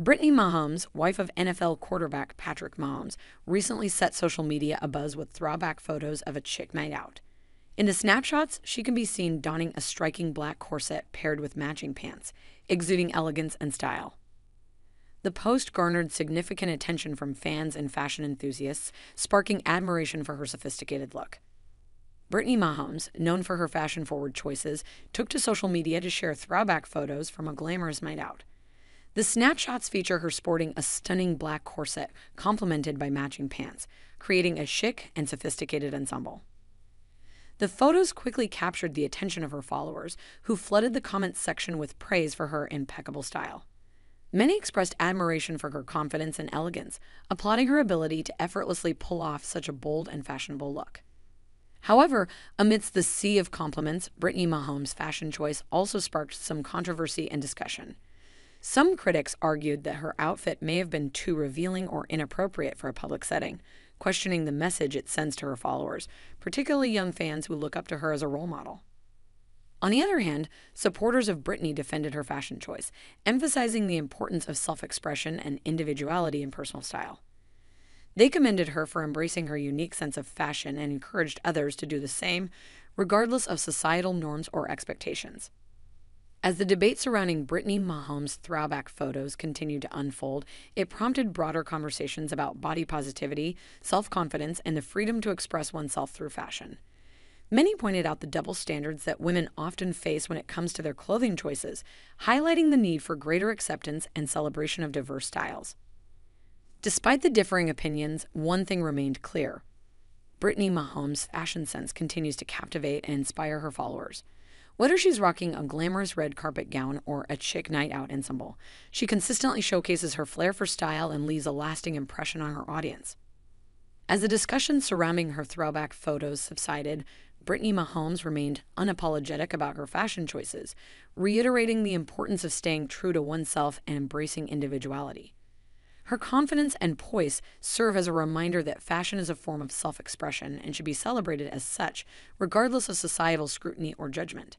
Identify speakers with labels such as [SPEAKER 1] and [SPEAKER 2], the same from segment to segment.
[SPEAKER 1] Brittany Mahomes, wife of NFL quarterback Patrick Mahomes, recently set social media abuzz with throwback photos of a chick night out. In the snapshots, she can be seen donning a striking black corset paired with matching pants, exuding elegance and style. The post garnered significant attention from fans and fashion enthusiasts, sparking admiration for her sophisticated look. Brittany Mahomes, known for her fashion forward choices, took to social media to share throwback photos from a glamorous night out. The snapshots feature her sporting a stunning black corset complemented by matching pants, creating a chic and sophisticated ensemble. The photos quickly captured the attention of her followers, who flooded the comments section with praise for her impeccable style. Many expressed admiration for her confidence and elegance, applauding her ability to effortlessly pull off such a bold and fashionable look. However, amidst the sea of compliments, Brittany Mahomes' fashion choice also sparked some controversy and discussion. Some critics argued that her outfit may have been too revealing or inappropriate for a public setting, questioning the message it sends to her followers, particularly young fans who look up to her as a role model. On the other hand, supporters of Brittany defended her fashion choice, emphasizing the importance of self expression and individuality in personal style. They commended her for embracing her unique sense of fashion and encouraged others to do the same, regardless of societal norms or expectations. As the debate surrounding Brittany Mahomes' throwback photos continued to unfold, it prompted broader conversations about body positivity, self confidence, and the freedom to express oneself through fashion. Many pointed out the double standards that women often face when it comes to their clothing choices, highlighting the need for greater acceptance and celebration of diverse styles. Despite the differing opinions, one thing remained clear. Brittany Mahomes' fashion sense continues to captivate and inspire her followers. Whether she's rocking a glamorous red carpet gown or a chic night out ensemble, she consistently showcases her flair for style and leaves a lasting impression on her audience. As the discussion surrounding her throwback photos subsided, Brittany Mahomes remained unapologetic about her fashion choices, reiterating the importance of staying true to oneself and embracing individuality. Her confidence and poise serve as a reminder that fashion is a form of self expression and should be celebrated as such, regardless of societal scrutiny or judgment.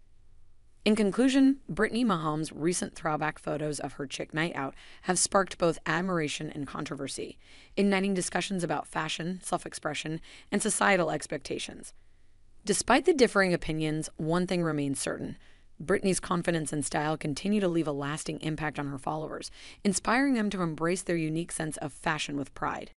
[SPEAKER 1] In conclusion, Brittany Mahomes' recent throwback photos of her chick night out have sparked both admiration and controversy, igniting discussions about fashion, self expression, and societal expectations. Despite the differing opinions, one thing remains certain. Brittany's confidence and style continue to leave a lasting impact on her followers, inspiring them to embrace their unique sense of fashion with pride.